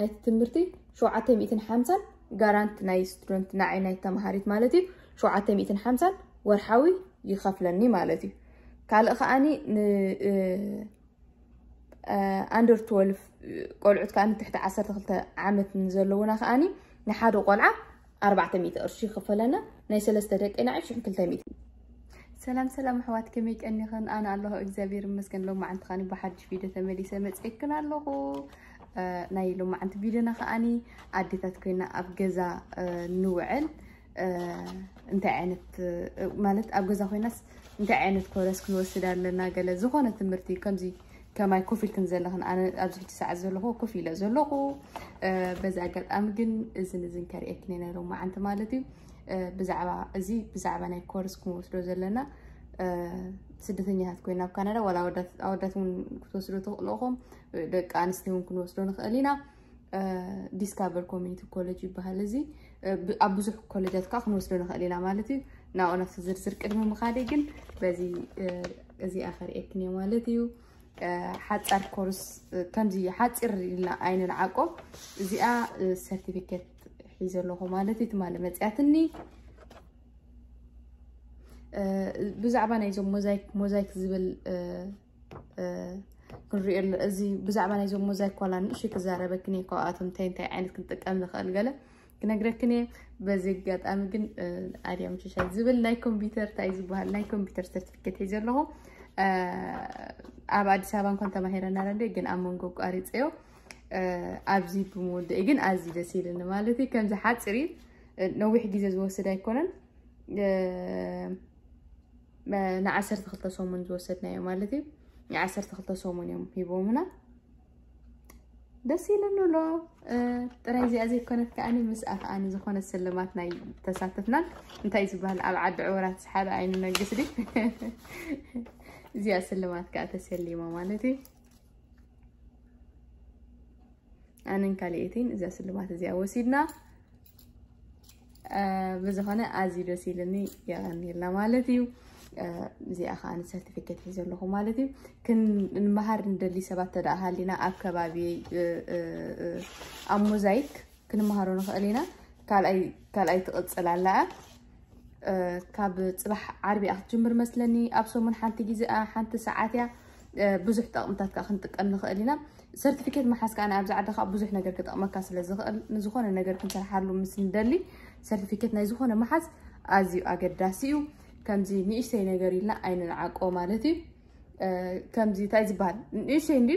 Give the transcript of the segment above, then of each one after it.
ናይቲ ትምህርቲ 750 ጋራንት ናይ ስቱደንት ንዓይ ናይ ተምሃሪት ማለት እዩ 750 ወርሓዊ ይኸፍለኒ ማለት እዩ ካልእ ከዓኒ ንኣንደር 12 ቆልዑት ከዓ ንትሕቲ 12 ዓመት ዘለውና ከዓኒ ንሓደ ቆልዓ 400 ቅርሺ ይኽፈለና ናይ ሰለስተ ደቂ ንዓይ 1200 سلام سلام أحوات كمي كأني خن أنا الله إجزابير مسكن لو ما عندخاني بحد جديد تملي سمت إكنا الله نايلو ما انت بيلنا خاني عديتات كينا ابغزا نوعل انت عينت مالت ابغزا خويناس انت عينت كورس كنوسد لنا قال زغونه تمرتي كمزي كما كوفي تنزل انا ابزي تسع زلو كوفي لا زلو بزاك الامجن ازن ازن كاري اكنينا رو ما انت مالتي بزعبه ازي بزعبه ناي كورس كنوسد لنا ስደተኛ ሃት ኮይና ኣብ ካናዳ ዋላ ኣወዳት እውን ክትወስዶ ተኽእልኹም ደቂ ኣንስትዮ እውን ክንወስዶ ንኽእል ኢና ዲስካቨር ኮሚኒቲ ኮሌጅ ይበሃል እዚ ኣብ ብዙሕ ኮሌጃት ከዓ ክንወስዶ ንኽእል ኢና ማለት እዩ ናብኡ ናብቲ ዝርዝር ቅድሚ ምኻደ ግን በዚ እዚ ኣኸርኤክን እየ ማለት እዩ ሓፃር ኮርስ ከምዚ ሓፂር ኢልና ዓይነንዓቆ እዚኣ ሰርቲፊኬት ሒዘ ኣለኹ ማለት እዩ ትማለ መፅያትኒ ብዛዕባ ናይዞም ሞዛይክ ሞዛይክ ዝብል ክንሪኦ ኣሎ እዚ ብዛዕባ ናይዞም ሞዛይክ ዋላ ንእሽይ ክዛረበክን እየ ካብኣቶም እንታይ እንታይ ዓይነት ክንጥቀም ዝኽእል ገለ ክነግረክን እየ በዚ ኣጋጣሚ ግን ኣድያ ምሸሻይ ዝብል ናይ ኮምፒተር እንታይ ዝበሃል ናይ ኮምፒተር ሰርቲፊኬት እዩ ዘለኹ ኣብ ኣዲስ ኣበባ እንኳን ተማሂረ እናረደ ግን ኣብ መንጎ ቋሪፀዮ ኣብዚ ብምውድእ ግን ኣዝዩ ደስ ይብለኒ ማለት እዩ ከምዚ ሓፂር ነዊሕ ግዜ ዝወስድ ኣይኮነን انا عسرت خلطه صومون زوستنا يوم مالتي يعني عسرت خلطه صومون يوم في بومنا دسي لنو لو أه تراي زي ازي كانت كاني مسأه اني زخون السلماتنا تساتفنا انت ايز بهال اب عورات سحابة عيني نقص لي زي السلمات كا تسلي ما مالتي انا نكاليتين زي السلمات زي اوسيدنا أه بزخونة ازي دسي لني يغني مالتي እዚ ከዓ ንሰርቲፊኬት ሒዘ ኣለኹ ማለት እዩ ክን ንምሃር ንደሊ ሰባት ተደኣ ሃሊና ኣብ ከባቢ ኣብ ሞዛይክ ክንመሃሮ ንኽእል ኢና ካልኣይ ትቕፅል ኣለኣ ካብ ፅባሕ ዓርቢ እያ ክትጅምር መስለኒ ኣብ ሰሙን ሓንቲ ግዜ ሓንቲ ሰዓት እያ ብዙሕ ጠቕምታት ከዓ ክንጥቀም ንኽእል ኢና ሰርቲፊኬት መሓዝ ከዓ ኣብዚ ዓዲ ከዓ ብዙሕ ነገር ክጠቕመካ ስለዝኽእል ንዝኾነ ነገር ክንሰርሓሉ ምስ ንደሊ ሰርቲፊኬት ናይ ዝኾነ መሓዝ ኣዝዩ ኣገዳሲ እዩ ከምዚ ንእሽተይ ነገር ኢልና ኣይንንዓቆ ማለት እዩ ከምዚ እንታይ ዝበሃል ንእሽተይ እንዲ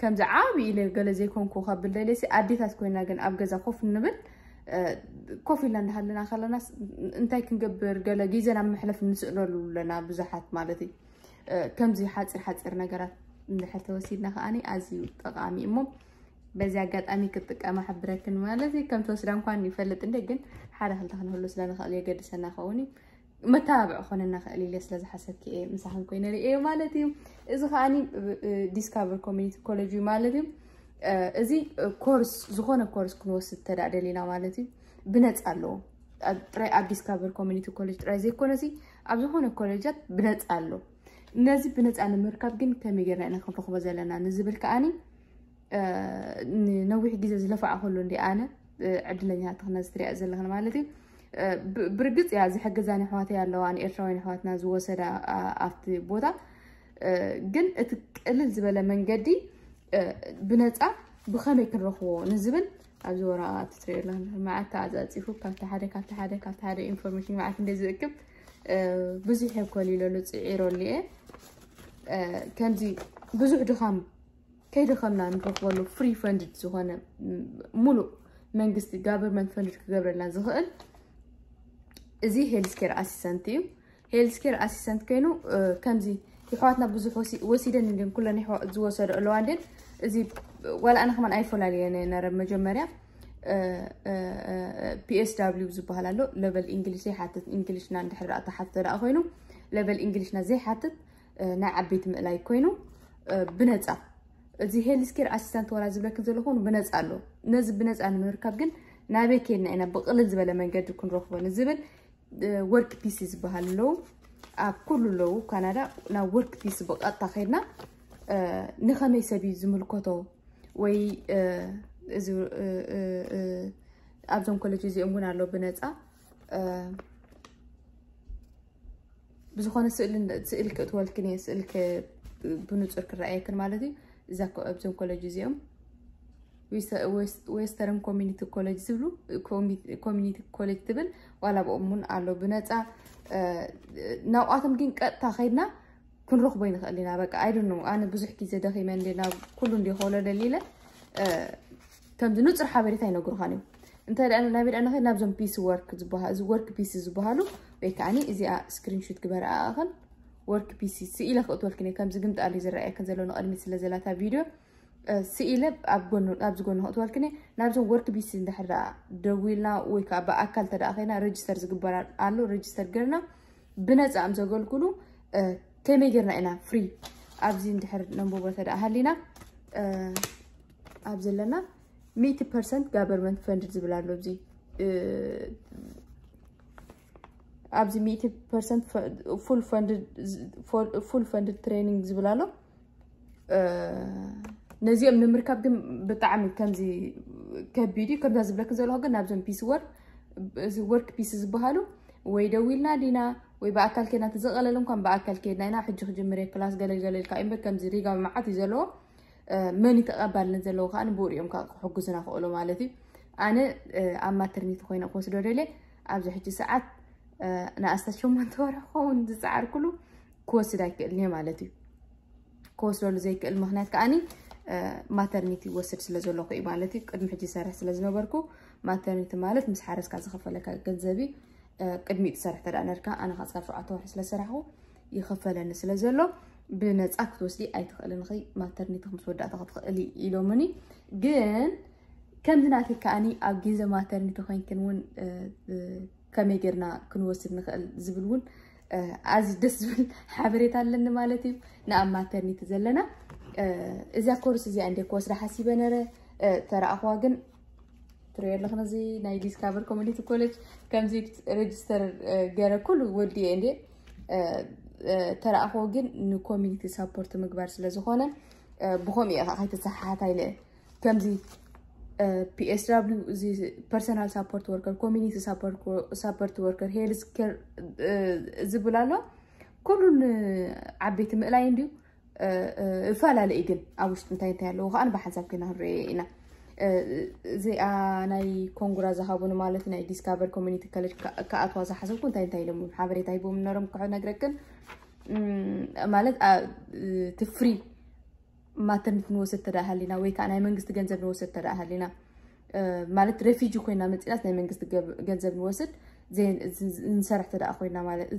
ከምዚ ዓብዪ ኢለ ገለ ዘይኮንኩ ከብል ደልሲ ኣዴታት ኮይና ግን ኣብ ገዛ ኮፍ ንብል ኮፍ ኢልና እንዳሃለና ከለና እንታይ ክንገብር ገለ ግዜና ምሕለፍ ንስእለሉ ኣለና ብዙሓት ማለት እዩ ከምዚ ሓፂር ሓፂር ነገራት እንድሕር ተወሲድና ከዓኒ ኣዝዩ ጠቃሚ እሞ በዚ ኣጋጣሚ ክጥቀማ ሕብረክን ማለት እዩ ከም ተወስዳ እንኳን ይፈልጥ እንደ ግን ሓደ ክልተ ክንህሉ ስለንኽእል የገድሰና ኸውን እዩ ما تابع خوننا خليل سلازي حسبك إيه مسحن كوينري إيه مالتي إذا خاني ديسكابر كوميونيتي كولج مالتي آه، إذا كورس زخونا كورس ترى تدعدلينا مالتي بنت ألو ጥራይ ኣብ ዲስካቨር ኮሚኒቲ ኮሌጅ ጥራይ ዘይኮነ እዚ ኣብ ዝኾነ ኮሌጃት ብነፃ ኣሎ ነዚ ብነፃ ንምርካብ ግን ከመይ ጌርና ኢና ክንረኽቦ ዘለና ንዝብል ከዓኒ ነዊሕ ግዜ ዝለፋዕ ከሉ እንዲ ኣነ ዕድለኛ ትኽነ ዝትሪያ زتري ማለት مالتي ብርግፅ ያ ዝሕግዛን ኣሕዋት ኣለዋ ንኤርትራውያን ኣሕዋትና ዝወሰደ ኣብቲ ቦታ ግን እቲ ቅልል ዝበለ መንገዲ ብነፃ ብከመይ ክንረክቦ ንዝብል ኣብዚ ወረቐት ትሪኦ ኣለ መዓልቲ ኣፃፂፉ ካብቲ ሓደ ካብቲ ሓደ ካብቲ ሓደ ኢንፎርሜሽን መዓልቲ እንደ ዝእክብ ብዙሕ የኮል ፅዒሮ ኒኤ ከምዚ ብዙሕ ድኻም ከይድኸምና ንረክበሉ ፍሪ ፈንድድ ዝኾነ ሙሉእ መንግስቲ ጋቨርመንት ፈንድድ ክገብረልና ዝኽእል እዚ ሄልስኬር ኣሲስተንት እዩ ሄልስኬር ኣሲስተንት ኮይኑ ከምዚ ሕዋትና ብዙሕ ወሲደን እንድን ኩለን ዝወሰዱ ኣለዋ እንድን እዚ ዋላ ኣነ ከማን ኣይፈላለየን ነረ መጀመርያ ፒኤስw ዝበሃል ኣሎ ለበል እንግሊሽ ዘይሓትት እንግሊሽና እንድሕር ዳኣ ተሓትተ ደኣ ኮይኑ ለበል እንግሊሽና ዘይሓትት ናይ ዓበይቲ ምእላይ ኮይኑ ብነፃ እዚ ሄልስኬር ኣሲስታንት ወላ ዝብለክን ዘሎ ኮይኑ ብነፃ ኣሎ ነዚ ብነፃ ንምርካብ ግን ናበይ ከድና ኢና ብቕልል ዝበለ መንገዲ ክንረክቦ ንዝብል ወርክ ፒስ ዝበሃል ባህለው ኣብ ኩሉ ለዉ ካናዳ ናብ ወርክ ፒስ ብቐጥታ ከይድና ንኸመይ ሰብ እዩ ዝምልከቶ ወይ እዚ ኣብዞም ኮለጅ እዚኦም እውን ኣሎ ብነፃ ብዝኾነ ስእሊ ክእትወልክን እየ ስእሊ ብንፁር ክረኣየክን ማለት እዩ እዛ ኣብዞም ኮለጅ እዚኦም ዌስተርን ኮሚኒቲ ኮሌጅ ዝብሉ ኮሚኒቲ ኮሌጅ ትብል ዋላ ብኦም እውን ኣሎ ብነፃ ናብኣቶም ግን ቀጥታ ከይድና ክንረክቦ ይንክእል ኢና በቃ ኣይደኖ ኣነ ብዙሕ ግዜ ደኺመ እንዴ ናብ ኩሉ እንዲክእሎ ደሊለ ከምዚ ንፁር ሓበሬታ ይነግሩኻን እዩ እንተ ደኣ ናይ ቤድኣ ንኸይድ ናብዞም ፒስ ወርክ ዝበሃሉ ወርክ ፒስ ዝበሃሉ ወይ ከዓኒ እዚኣ ስክሪንሾት ግበርኣ ኣኸን ወርክ ፒስ ስኢለ ክእትወልክኒ ከምዚ ግምጣ ልዩ ዝረኣየክን ዘሎ ንቅድሚት ስለ ዘላታ ቪድዮ ስኢለ ኣብ ጎኑ ናብዚ ጎኑ ክእትዋል ክነ ናብዞም ወርክ ቢስ እንድሕር ደዊ ኢልና ወይ ከዓ ብኣካል ተደኣ ኸይና ረጅስተር ዝግበር ኣሎ ረጅስተር ገርና ብነፃ ም ዘገልግሉ ከመይ ጌርና ኢና ፍሪ ኣብዚ እንድሕር ነንብቦ ተደኣ ሃሊና ኣብ ዘለና ሚእቲ ፐርሰንት ጋቨርመንት ፈንድድ ዝብል ኣሎ እዚ ኣብዚ ሚእቲ ፐርሰንት ፉል ፈንድድ ትሬኒንግ ዝብል ኣሎ ነዚኦም ንምርካብ ግን ብጣዕሚ ከምዚ ከቢድ እዩ ከምዛ ዝብለክ ዘለኹ ግን ናብዞም ፒስ ወር እዚ ወርክ ፒስ ዝበሃሉ ወይ ደው ኢልና ዲና ወይ ብኣካል ከድና ተዘቐለለ እንኳን ብኣካል ከድና ኢና ሕጂ ክጅምር ክላስ ገለልገለልካ እዩ እምበር ከምዚ ሪጋ ብመዓት እዩ ዘለዎ መን ተቐባልነት ዘለዎ ከዓ ብሪኦም ከዓ ክሕግዙና ክእሉ ማለት እዩ ኣነ ኣብ ማተርኒቲ ኮይነ ክወስዶ ደልየ ኣብዚ ሕጂ ሰዓት ንኣስታት ሸሞንተ ወር ክኸውን ዝፀዓር ኩሉ ክወስድ ኣይክእልኒ ማለት እዩ ክወስደሉ ዘይክእል ምክንያት ከዓኒ ماترنيتي وسد سلازلو كي مالتي قدمي حجي سارح سلازلو بركو ماترنيتي مالت مس حارس كازخفلك كنزبي قدمي تسارح ترى انا انا خاص كفرعتو حس لسرحو يخفلن سلازلو بنصاك توسلي اي تخلن خي ماترنيتي خمس ودات تخلي يلومني جن كم دناتي كاني اغيزه ماترنيتي خين كنون كم يجرنا كنوسد نخل زبلون از دسبل حبريت علن مالتي نعم ماترنيتي زلنا እዚያ ኮርስ እዚኣ እንዴኮ ስራሕ ሓሲበ ነረ ተረእኽዋ ግን ትሪኦ ኣለኽን እዚ ናይ ዲስካቨር ኮሚኒቲ ኮሌጅ ከምዚ ሬጅስተር ገረ ኩሉ ወዲ እየ እንዴ ተረእኽዎ ግን ንኮሚኒቲ ሳፖርት ምግባር ስለ ዝኾነ ብከምኡ እየ ከዓ ከይተሰሓሓት ኣይልአ ከምዚ ፒኤስw እዚ ፐርሰናል ሳፖርት ወርከር ኮሚኒቲ ሳፖርት ወርከር ሄልስኬር ዝብል ኣሎ ኩሉን ዓበይቲ ምእላይ እንድዩ ፈላለዩ ግን ኣብ ውሽጢ እንታይ እንታይ ኣለዎ ከዓ ብሓሳብ ክነርኦ ኢና እዚኣ ናይ ኮንጉራ ዝሃቡን ማለት ናይ ዲስካቨር ኮሚኒቲ ኮሌጅ ከኣትዋ ዝሓሰብኩ እንታይ እንታይ ኢሎም ሓበሬታ ሂቦም ነሮም ክሑ ነግረክን ማለት እቲ ፍሪ ማተርኒት ንወስድ ተዳሃሊና ወይ ከዓ ናይ መንግስቲ ገንዘብ ንወስድ ተዳሃሊና ማለት ሬፊጂ ኮይና መፂናስ ናይ መንግስቲ ገንዘብ ንወስድ ንሰርሕ ተደኣ ኮይና ማለት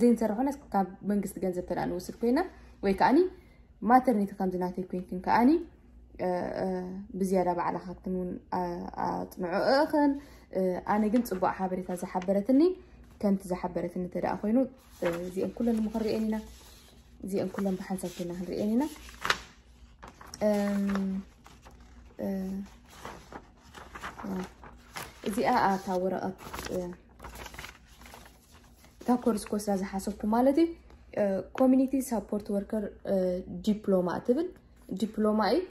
ዘይንሰርሑናስ ካብ መንግስቲ ገንዘብ ተደኣ ንወስድ ኮይና ويكاني ما ترني تقندناتي كوينكن كاني بزيادة بعلى خاتمون أطمعو أخن أنا قلت أبو أحابري تازح حبرتني كانت زحبرتني ترى أخوينو زي أن كلنا مخرئينينا زي أن كلنا بحنسب كنا هنرئينينا زي أه تاورة تاكورس كوس لازح حسبكم مالتي ኮሚኒቲ ሳፖርት ወርከር ዲፕሎማ ትብል ዲፕሎማ እዩ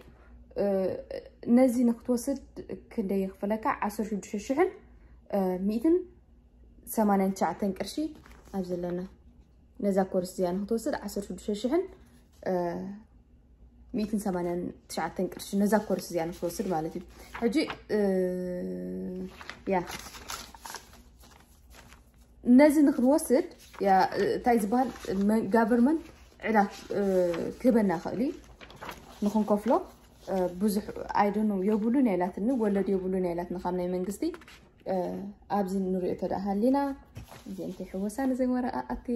ነዚ ንክትወስድ ክንደይ ይኽፈለካ 16ሽሕን ሚእትን 89 ቅርሺ ኣብ ዘለና ነዛ ኮርስ እዚኣ ንክትወስድ 16ሽሕን ሚእትን 89 ቅርሺ ነዛ ኮርስ እዚኣ ንክትወስድ ማለት እዩ ሕጂ ያ ነዚ ንክንወስድ እንታይ ዝበሃል ጋቨርመንት ዕላ ክህበና ክእል ንክንከፍሎ ብዙሕ ኣይደኖ ናይ ላትኒ ወለድ የብሉ ናይ ላትኒ ካብ ናይ መንግስቲ ኣብዚ ንሪኦ ተደ ሃሊና እዚ እንታይ ሕወሳ ንዘይወረ ኣቲ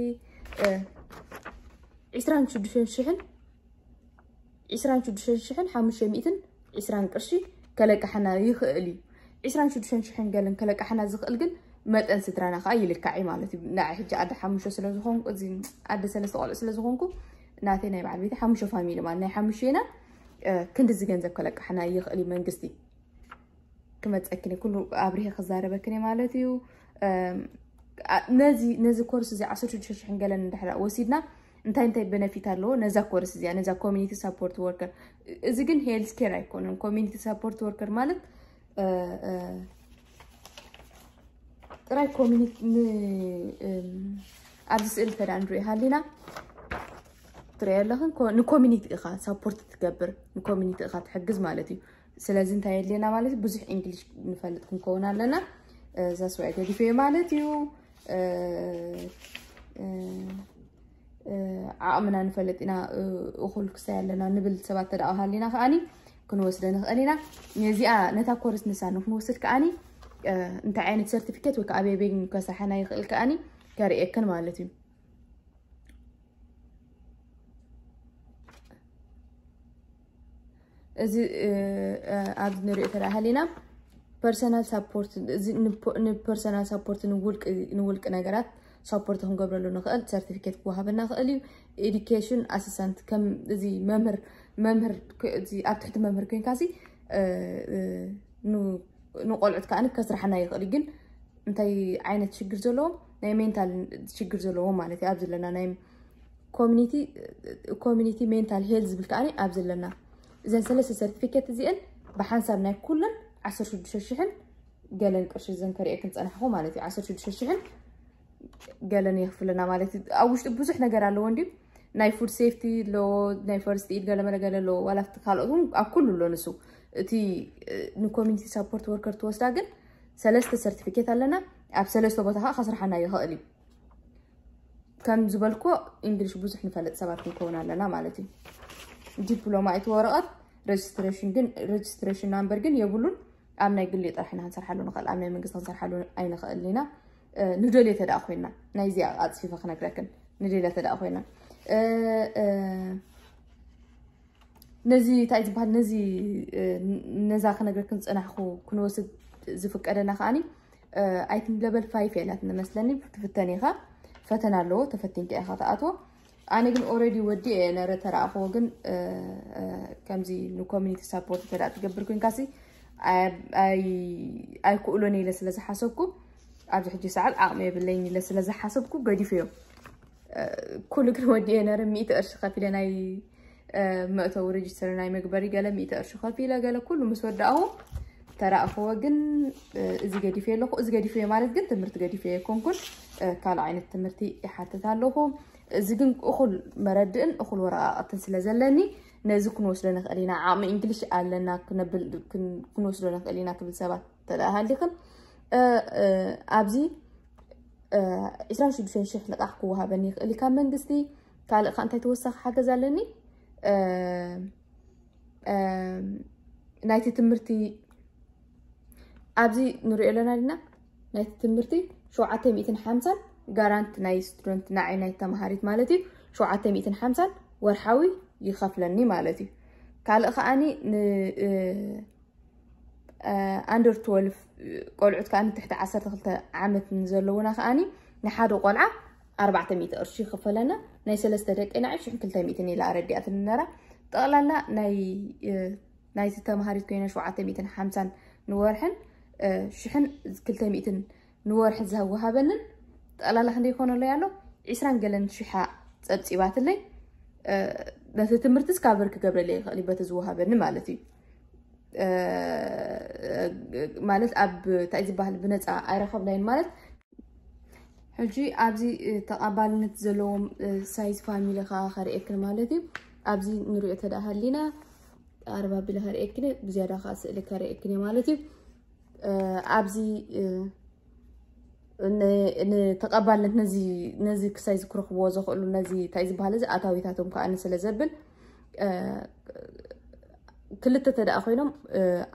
26500 ቅርሺ ከለቃሕና ይኽእል እዩ 26500 ገለን ከለቃሕና ዝኽእል ግን መጠን ስድራና ከዓ ይልካዕ ማለት እዩ ንዓይ ሕጂ ኣደ ሓሙሽተ ስለዝኾንኩ እዚ ኣደ ሰለስተ ቆልዑ ስለዝኾንኩ ናተይ ናይ በዓል ቤት ሓሙሽተ ፋሚሊ ማለት ናይ ሓሙሽተና ክንዲዚ ገንዘብ ከለቅሕና ይኽእል እዩ መንግስቲ ክመፀክኒ ኩሉ ኣብሪሄ ክዛረበክኒ ማለት እዩ ነዚ ነዚ ኮርስ እዚ 166 ገለን እንድሕር ወሲድና እንታይ እንታይ በነፊት ኣለዎ ነዛ ኮርስ እዚኣ ነዛ ኮሚኒቲ ሳፖርት ወርከር እዚ ግን ሄልስ ኬር ኣይኮነን ኮሚኒቲ ሳፖርት ወርከር ማለት ጥራይ ኮሚኒቲ ኣብዚ ስእሊ እንተ ንሪኦ ሃሊና ትሪኦ ኣለኽን ንኮሚኒቲ ኢኻ ሳፖርት ትገብር ንኮሚኒቲ ኢኻ ትሕግዝ ማለት እዩ ስለዚ እንታይ የድልየና ማለት እዩ ብዙሕ እንግሊሽ ንፈልጥ ክንከውን ኣለና ዛስዋዒ ገዲፈዮ ማለት እዩ ዓቕምና ንፈለጥ ኢና እኹል ክሳይ ኣለና ንብል ሰባት ተደኣ ሃሊና ከዓኒ ክንወስደ ንኽእል ኢና ነዚኣ ነታ ኮርስ ንሳ ንክንወስድ ከዓኒ أه، انت عينت سيرتيفيكيت وك ابي بي كاس حنا يخلك اني كاري اكن مالتي ازي اد نري ترى هلينا بيرسونال سبورت ازي ن بيرسونال سبورت نولك نولك نغرات سبورت هون قبلو نخل سيرتيفيكيت وهاب نخلي ايديكيشن اسيسنت كم ازي ممر ممر ازي اب تحت ممر كاسي ا أه، أه، نو ንቆልዑት ከዓ ከስራሕና ይኽእል ግን እንታይ ዓይነት ሽግር ዘለዎም ናይ ሜንታል ሽግር ዘለዎም ማለት እዩ ኣብ ዘለና ናይ ኮሚኒቲ ሜንታል ሄል ዝብል ከዓ ኣብ ዘለና እዘን ሰለስተ ሰርቲፊኬት እዚአን ብሓንሳብ ናይ ኩለን 16,000 ገለን ቅርሺ ዘን ከሪአ ክንፀናሕኹ ማለት እዩ 16,000 ገለን የኽፍለና ማለት እዩ ኣብ ውሽጢ ብዙሕ ነገር ኣለዎ እንዲ ናይ ፉድ ሴፍቲ ኣለዎ ናይ ፈርስቲ ኢድ ገለመለገለ ኣለዎ ዋላፍቲ ካልኦት እውን ኣብ ኩሉ ኣሎ ንሱ እቲ ንኮሚኒቲ ሳፖርት ወርከር ትወስዳ ግን ሰለስተ ሰርቲፊኬት ኣለና ኣብ ሰለስተ ቦታ ከዓ ከስርሓና ይኽእል እዩ ከም ዝበልኮ እንግሊሽ ብዙሕ ንፈለጥ ሰባት ክንከውን ኣለና ማለት እዩ ዲፕሎማ እቲ ወረቐት ሬጅስትሬሽን ግን ናምበር ግን የብሉን ኣብ ናይ ግሊ ጥራሕና ክንሰርሓሉ ንኽእል ኣብ ናይ መንግስቲ ክንሰርሓሉ ኣይንኽእል ኢና ንደልዮ ተደኣ ኮይና ናይዚ ኣፅፊፈ ክነግረክን ንደልዮ ተደኣ ኮይና نزي تاعي تبهد نزي نزا خنقر كنت انا اخو كنو وسد زفك ادنا خاني اي ثينك ليفل 5 فعلات انا مثلاني فتفتاني خا فتنا لو تفتين كي اخا تاعتو انا كن اوريدي ودي انا رترا اخو كن كمزي نو كوميونيتي سابورت تاع تقبر كن كاسي اي اي كولوني لا سلا زحاسبكو ابي حجي ساعه اقمي بالليني لا سلا زحاسبكو غادي فيو كل كن ودي انا رميت اشخا في لناي መእተዊ ሬጅስተር ናይ መግበሪ ገለ ሚእተ ቅርሺ ከፊለ ገለ ኩሉ ምስ ወዳእዎ ተራእኸዎ ግን እዚ ገዲፈ ኣለኹ እዚ ገዲፈ ማለት ግን ትምህርቲ ገዲፈ የኮንኩን ካልእ ዓይነት ትምህርቲ ይሓትት ኣለኹ እዚ ግን እኹል መረድእን እኹል ወረቃቅትን ስለ ዘለኒ ነዚ ክንወስዶ ንኽእል ኢና ዓቕሚ እንግሊሽ ኣለና ክንወስዶ ንኽእል ኢና ክብል ሰባት ተሃሊኽን ኣብዚ 26 ሽሕ ልቃሕ ክወሃበኒ ይኽእል ካብ መንግስቲ ካልእ ከዓ እንታይ ተወሳኺ ሓገዝ ኣለኒ ናይቲ ትምህርቲ ኣብዚ ንሪኦ ኣለና ድና ናይቲ ትምህርቲ ሸውዓተ ሚእትን ሓምሳን ጋራንት ናይ ስቱደንት ንዓይ ናይ ተምሃሪት ማለት እዩ ሸውዓተ ሚእትን ሓምሳን ወርሓዊ ይኸፍለኒ ማለት እዩ ካልእ ከዓኒ ንኣንደር ትወልፍ ቆልዑት ከዓኒ ትሕቲ ዓሰርተ ክልተ ዓመት ዘለውና ከዓኒ ንሓደ ቆልዓ أربعة ميت أرشي خفلنا ناي سلست ديك أنا عيش حكل تميتني لا أردي أتنرى طالا ناي آه، ناي ستة مهاريت كينا شو عتميتن حمسان نورحن آه، شحن كل تميتن نورحن زهو هابلن طالا لا خندي يكون اللي يالو عشران قلن شحا تسيبات اللي آه، ناس تمرتس كابر كقبل اللي خلي بتزو هابلن مالتي مالت أب تأذي بها البنت أعرف أبنين مالت حجي أبزي تقابل نتزلوم سايز فاميلا خا آخر إكل مالتي أبزي نروي تداها لنا أربع بلهار إكل بزيادة خاص إلكار إكل مالتي أبزي ن ن تقابل نتنزي نزي سايز كروخ بوزو خلو نزي تايز بهالزي أتاوي تاتهم كأن سلزبل كل التدا أخوينهم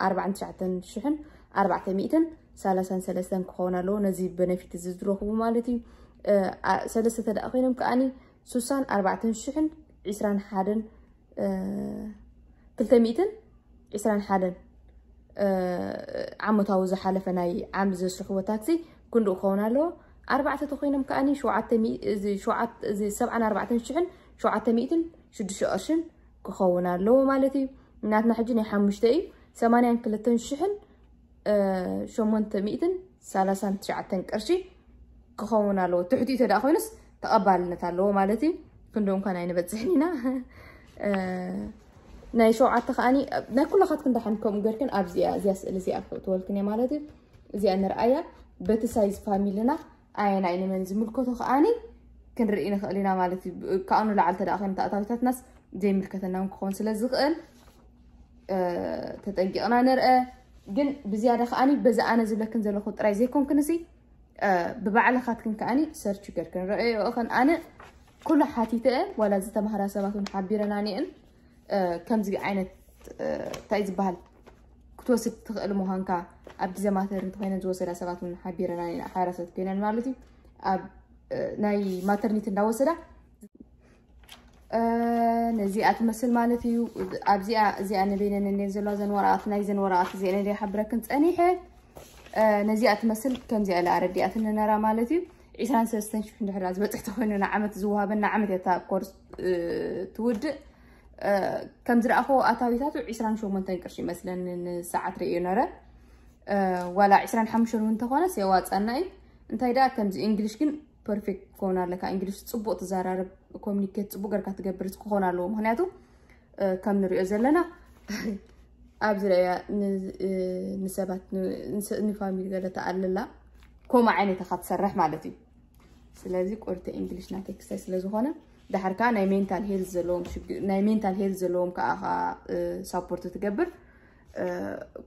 أربعة تسعة شحن أربعة مئة ሳላሳን ሰለስተን ክኸውን ኣለዎ ነዚ በነፊት እዚ ዝረኽቡ ማለት እዩ ሰለስተ ተደኣ ኮይኖም ከዓኒ ሱሳን ኣርባዕተን ሽሕን ዒስራን ሓደን ክልተ ሚእትን ዒስራን ሓደን ዓመታዊ ዝሓለፈ ናይ ዓም ዘስርሕዎ ታክሲ ክንድኡ ክኸውን ኣለዎ ኣርባዕተ ተኮይኖም ከዓኒ ሰብዓን ኣርባዕተን ሽሕን ሸውዓተ ሚእትን ሽዱሽተ ቅርሽን ክኸውን ኣለዎ ማለት እዩ ናትና ሕጂ ናይ ሓሙሽተ እዩ ሰማንያን ክልተን ሽሕን شومنت ميتن سالسان تشعتن كرشي كخونا لو تحدي تدا خوينس تقبل نتالو مالتي كندون كان عيني بتزحنينا آه ناي شو عاد تخاني ناي كل خات كنت حنكم غير كن اب زي زي اسئله زي اكو تولكن يا مالتي زي ان رايا بت سايز فاميلينا عين عيني من زملكو تخاني كن رينا خلينا مالتي كانو لعل تدا خين تاتات ناس زي ملكتنا كون سلازقن آه تتنقي انا نرأي جن بزيادة خاني بز أنا زبلكن زلخو طري زيكم كنسي ببعلى خاتكن كاني سر شكر كن رأي أخن أنا كل حاتيته ولا زت مهرة سماكن حبيرة ناني إن كم زي عينة تايز بهل كتوسط تقل مهانكا أبدي زي ما ترنت خاين جوا سلا سماكن حبيرة ناني حارسة كينان مالتي أب ناي ما ترنت النوسة ده نزيات مسل مالتي أبزيئة زيئة نبينا ننزل وزن وراءات نايزن وراءات زيئة نريح حبرك انت أنيحة نزيئة مثل كم زيئة لأربي أثنى نرى مالتي عيسان سيستن شوفين دحر لازم تحتفون نعمة زوهابا نعمة يتا كورس تود كم زرق أخو أتاويتاتو عيسان شو من تنكرشي مثلا ساعة رئي نرى ولا عيسان حمشر من تخوانا سيوات أناي انتايدا كم زي انجلش كن perfect كونار لكا انجلش تصبو تزارارب ኮሚኒኬት ፅቡቅ ጌርካ ትገብር ክኾን ኣለዎ ምክንያቱ ከም ንሪኦ ዘለና ኣብ ርእያ ንሰባት ንፋሚሊ ገለታ ኣለላ ዓይነት ዓይነትካ ትሰርሕ ማለት እዩ ስለዚ ቁርቲ እንግሊሽ ናተይ ክሳይ ስለዝኾነ ዳሕርካ ናይ ሜንታል ሄልት ዘለዎም ናይ ሜንታል ሳፖርት ትገብር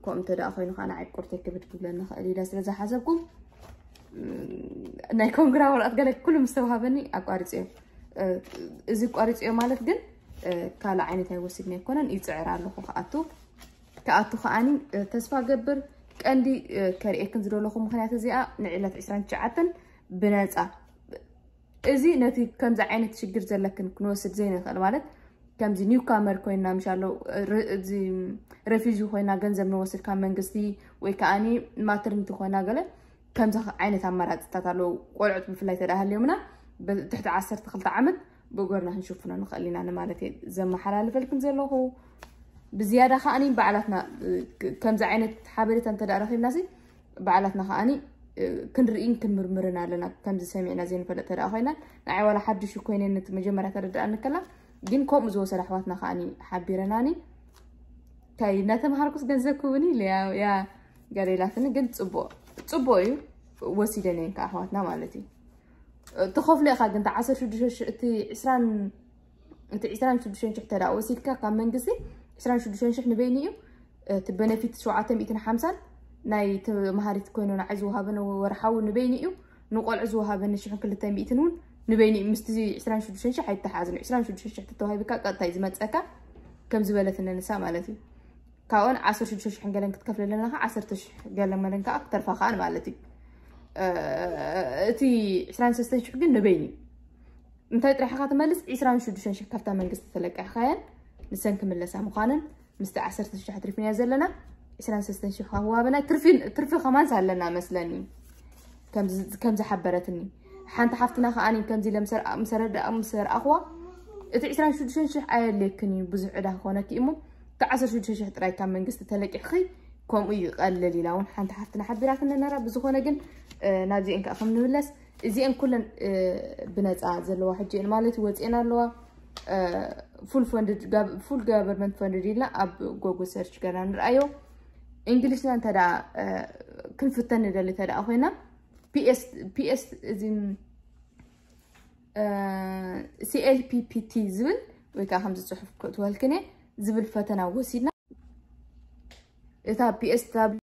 ከምኡ እንተደኣ ኮይኑ ከዓ ንዓይ ቁርቲ ክብድ ክብለ ንክእል ኢዳ ስለዝሓሰብኩም ናይ ኮንግራ ወረቐት ገለ ኩሉ ምስተዋሃበኒ ኣቋሪፅ እዮም እዚ ቋሪፅዮ ማለት ግን ካልእ ዓይነት ኣይወሲድኒ ኣይኮነን ይፅዕር ኣለኹ ከኣቱ ከኣቱ ከዓኒ ተስፋ ገብር ቀንዲ ከርእክን ዝደለኹ ምክንያት እዚኣ ንዕለት 2 29 ብነፃ እዚ ነቲ ከምዚ ዓይነት ሽግር ዘለክን ክንወስድ ዘይንክእል ማለት ከምዚ ኒውካመር ኮይና ምሻሎ እዚ ረፊጂ ኮይና ገንዘብ ንወስድ ካብ መንግስቲ ወይ ከዓኒ ማትርንቲ ኮይና ገለ ከምዚ ዓይነት ኣመራፅታት ኣለው ቆልዑት ብፍላይ ተዳሃልዮምና تحت عشرة خلطة عمد بقولنا هنشوفنا نخلينا أنا مالتي زما حلال فلكن زي لهو بزيادة خاني بعلتنا كم زعينة حابرة أنت دارخي ناسي بعلتنا خاني كن رئين كن مرمرنا لنا كم زي سمعنا زين فلتر تراخينا نعي ولا حد شو كوين إنت مجمرة ترد أنا كلا جين كوم زو سرحواتنا خاني حابرناني كاي ناتم هاركوس جنزكوني لي يا يا قالي لا تنا جنت صبو صبوي وسيدة نينك أحواتنا مالتي تخوف لي خا عصر شو شدوش تي عسران انت عسران شو شح ترى او سيدكا قام منقسي عسران شدوشين شح نبينيو شو شعاتا مئتن حمسان ناي مهاريت كوينو نعزو هابن ورحاو نبينيو نقول عزو هابن شحن كل مئتن ون نبيني مستي عسران شدوشين شح يتحازن عسران شدوشين شح هاي بكا قطا يزمت اكا كم زبالة النساء مالتي كاون شو شدوشين حنقلن كتكفل لنا عصر تش قال لما كا اكتر فخان مالتي እቲ 26 ሽሕ ግን ንበይኒ እንታይ ጥራሕኻ ትመልስ 26 ሽሕ ካብታ መንግስቲ ተለቂሕካየን ንሰን ክምለሳ ምዃነን ምስቲ 16 ትርፊንያ ዘለና 26 ሽሕ ዋህበና ትርፊ ከማንስ ኣለና መስለኒ ከም ሓበረትኒ ሓንቲ ሓፍትና ከዓኒ ከምዚ ለምሰረኣኽዋ እቲ 26 ሽሕ ኣየድልየክን እዩ ብዙሕ ዕዳ ክኾነኪ እሞ እቲ 16 ሽሕ ጥራይ ካብ መንግስቲ ተለቂሕኺ ከምኡ ይቀልል ኢላ እውን ሓንቲ ሓፍትና ሓቢራትኒ ነራ ብዝኾነ ግን ናብዚአን ከዓ ከም ንምለስ እዚአን ኩለን ብነፃ ዘለዋ ሕጂአን ማለት ወፅአን ኣለዋ ፉል ገቨርንመንት ፈንድድ ኢልና ኣብ ጎጎ ሰርች ገና ንርኣዮ እንግሊሽና እንተ ክንፍተን ንደሊ እንተ ኮይና ፒኤስ እዚ ሲኤልፒፒቲ ዝብል ወይከዓ ከምዚ ፅሑፍ ትወልክነ ዝብል ፈተና ወሲድና እታ ፒኤስ ታብ